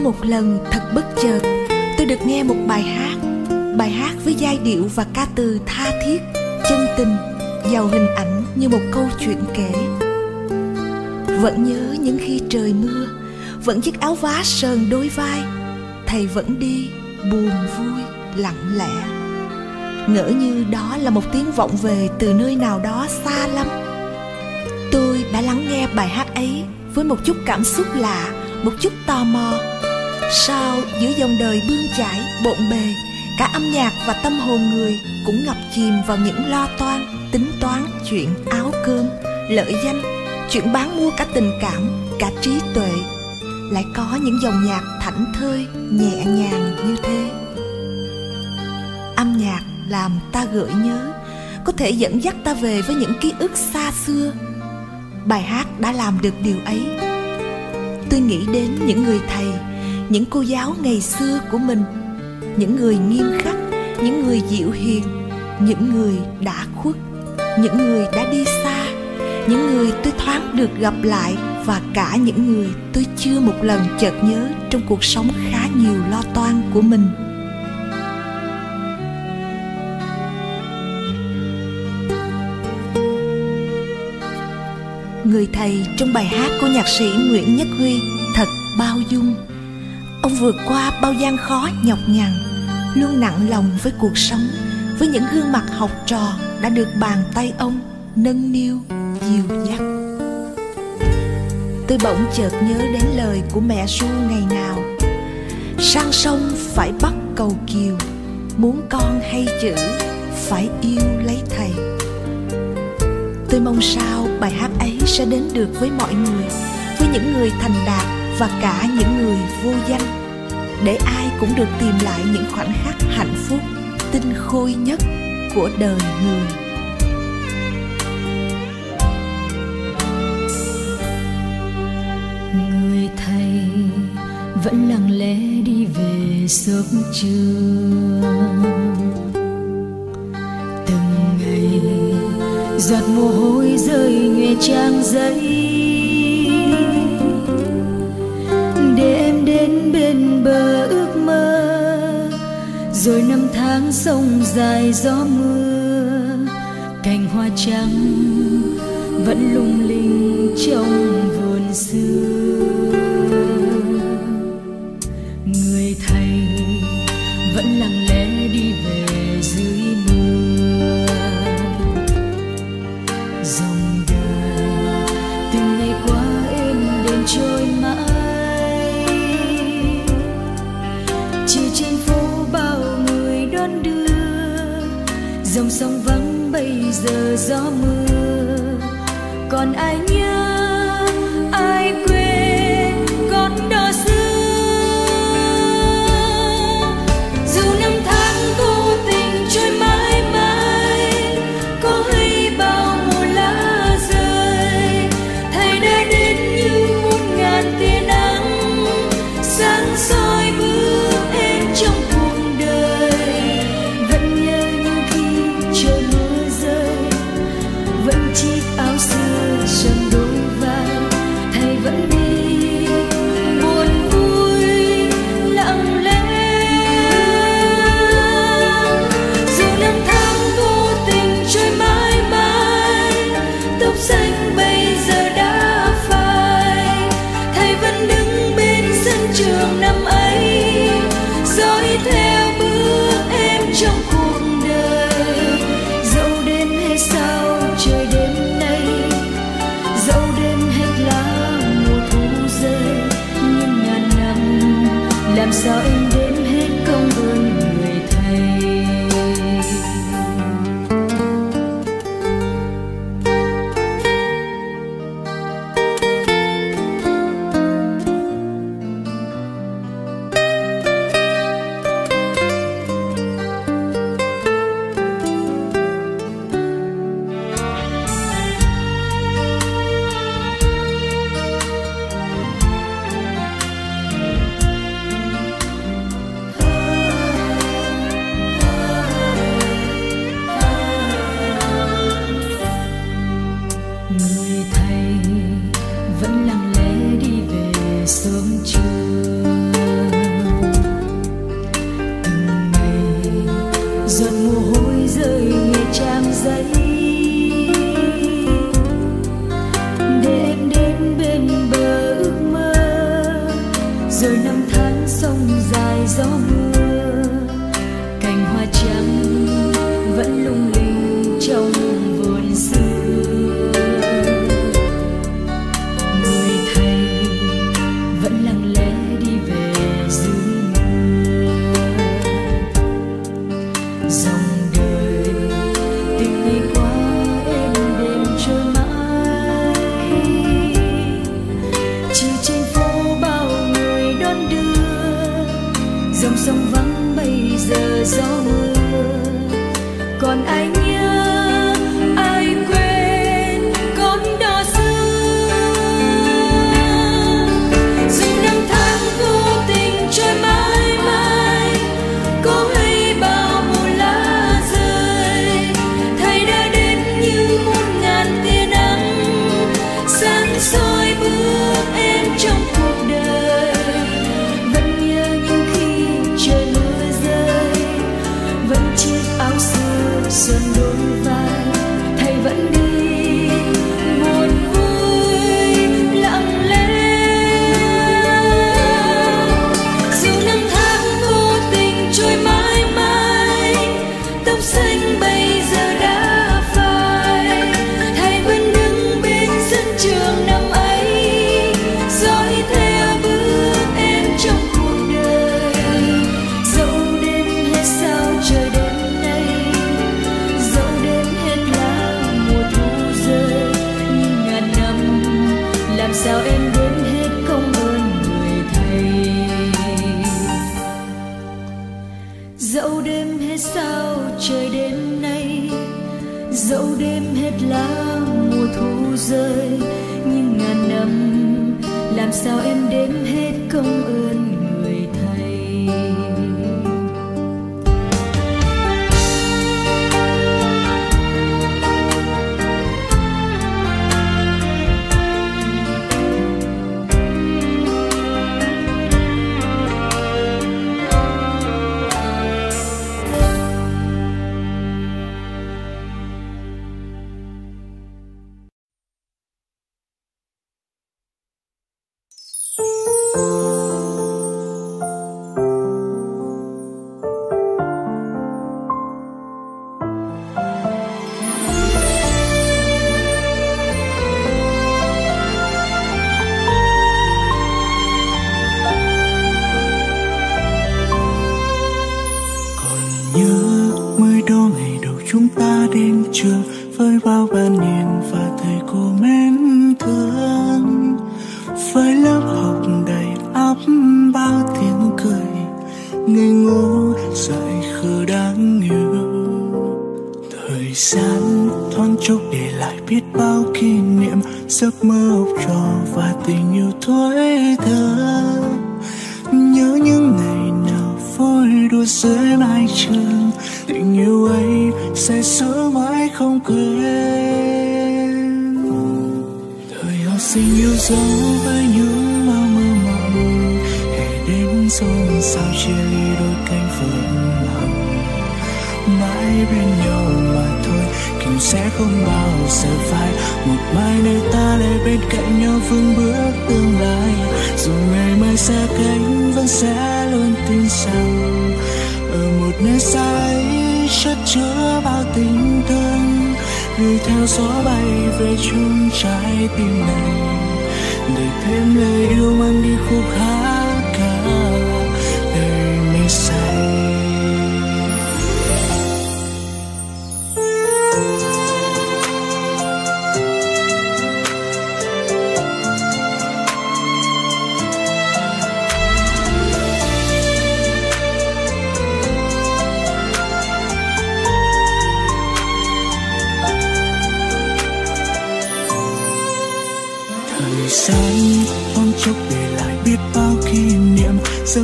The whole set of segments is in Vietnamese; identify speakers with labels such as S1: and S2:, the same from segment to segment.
S1: một lần thật bất chợt, tôi được nghe một bài hát bài hát với giai điệu và ca từ tha thiết, chân tình, giàu hình ảnh như một câu chuyện kể. Vẫn nhớ những khi trời mưa, vẫn chiếc áo vá sờn đôi vai, thầy vẫn đi buồn vui, lặng lẽ. Ngỡ như đó là một tiếng vọng về từ nơi nào đó xa lắm. Tôi đã lắng nghe bài hát ấy với một chút cảm xúc lạ, một chút tò mò sao giữa dòng đời bươn chải, bộn bề, cả âm nhạc và tâm hồn người cũng ngập chìm vào những lo toan, tính toán chuyện áo cơm, lợi danh, chuyện bán mua cả tình cảm, cả trí tuệ. Lại có những dòng nhạc thảnh thơi, nhẹ nhàng như thế. Âm nhạc làm ta gợi nhớ, có thể dẫn dắt ta về với những ký ức xa xưa. Bài hát đã làm được điều ấy. Tôi nghĩ đến những người thầy những cô giáo ngày xưa của mình. Những người nghiêm khắc, những người dịu hiền, những người đã khuất, những người đã đi xa, những người tôi thoáng được gặp lại và cả những người tôi chưa một lần chợt nhớ trong cuộc sống khá nhiều lo toan của mình. Người thầy trong bài hát của nhạc sĩ nguyễn nhất huy, thật bao dung ông vượt qua bao gian khó, nhọc nhằn, luôn nặng lòng với cuộc sống, với những gương mặt học trò đã được bàn tay ông nâng niu, dìu dắt. Tôi bỗng chợt nhớ đến lời của mẹ ru ngày nào. Sang sông phải bắt cầu kiều, muốn con hay chữ phải yêu lấy thầy. Tôi mong sao bài hát ấy sẽ đến được với mọi người, với những người thành đạt và cả những người vô danh, để ai cũng được tìm lại những khoảnh khắc hạnh phúc, tinh khôi nhất của đời người.
S2: Người thầy vẫn lặng lẽ đi về sớm trường từng ngày giọt mồ hôi rơi nhòe trang giấy. Năm sông dài gió mưa cành hoa trắng vẫn lung linh trong vườn xưa. Sông vắng bây giờ gió mưa. Còn ai nhớ ai quên
S3: đùa ai mái tình yêu ấy sẽ giữ mãi không quên. Thời học sinh yêu dấu với những bao mơ mộng hè đến rồi sao chia ly đôi cánh phượng hồng. Mãi bên nhau mà thôi kim sẽ không bao giờ phai. Một mai nơi ta lại bên cạnh nhau vững bước tương lai. Dù ngày mai xa cánh vẫn sẽ luôn tin rằng ở một nơi xa ấy chất chứa bao tình thương. Gửi theo gió bay về chung trái tim này để thêm lời yêu mang đi khúc hát.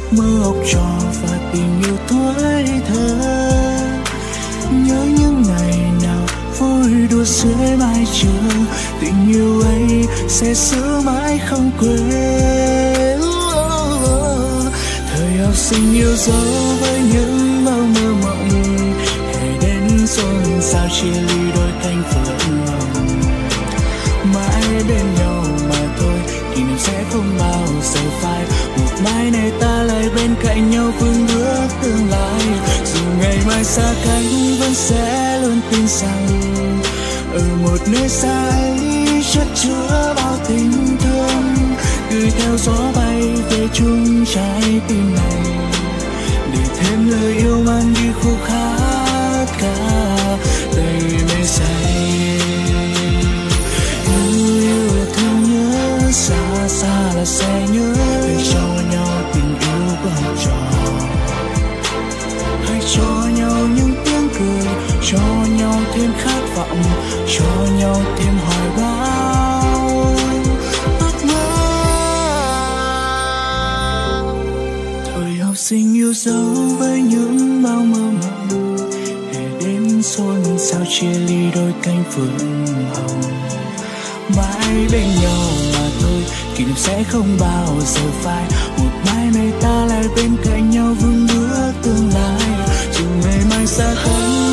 S3: Giấc mơ học trò và tình yêu tuổi thơ. Nhớ những ngày nào vui đùa dưới mái trường, tình yêu ấy sẽ giữ mãi không quên. Thời học sinh yêu dấu với những bao mơ mộng, hè đến xôn xao chia ly đôi thanh phượng hồng mãi bên nhau mà thôi, kỷ niệm sẽ không bao giờ phai. Một mai này ta bên cạnh nhau vững bước tương lai. Dù ngày mai xa cách vẫn sẽ luôn tin rằng ở một nơi xa ấy chất chứa bao tình thương. Gửi theo gió bay về chung trái tim này. Để thêm lời yêu mang đi khô khát cả đầy mê say. Yêu yêu là thương nhớ xa xa là sẽ nhớ vọng, cho nhau thêm hoài bão. Ước mơ. Thời học sinh yêu dấu với những bao mơ mộng. Hè đến xôn xao chia ly đôi cánh phượng hồng. Mãi bên nhau mà thôi, kỷ niệm sẽ không bao giờ phai. Một mai này ta lại bên cạnh nhau vững bước tương lai. Dù ngày mai xa
S4: cách.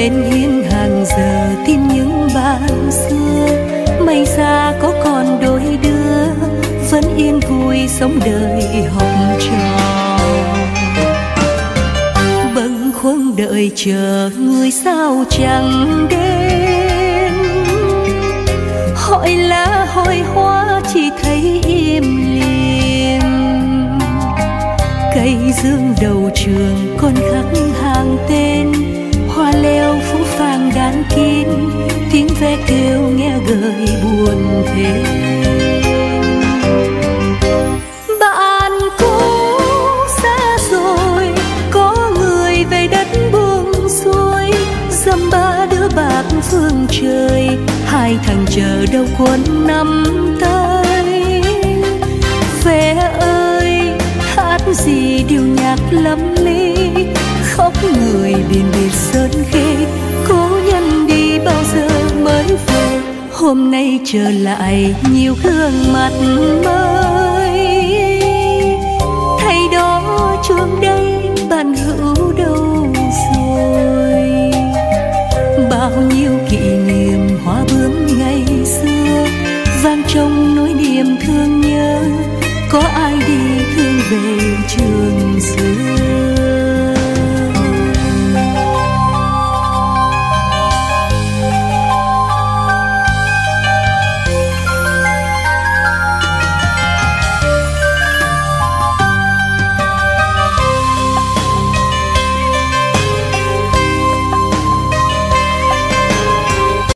S4: Bên hiên hàng giờ tin những bạn xưa. May ra có còn đôi đứa, vẫn yên vui sống đời học trò. Bâng khuâng đợi chờ người sao chẳng đến. Hỏi lá hỏi hoa chỉ thấy im lìm. Cây dương đầu trường còn khắc hàng tên đan kín, tiếng ve kêu nghe gợi buồn thế. Bạn cũ xa rồi, có người về đất buông xuôi dăm ba đứa bạc phương trời, hai thằng chờ đâu cuốn năm tới. Về ơi, hát gì điều nhạc lâm ly khóc người biển biệt sơn khê, cô về hôm nay trở lại nhiều gương mặt mới.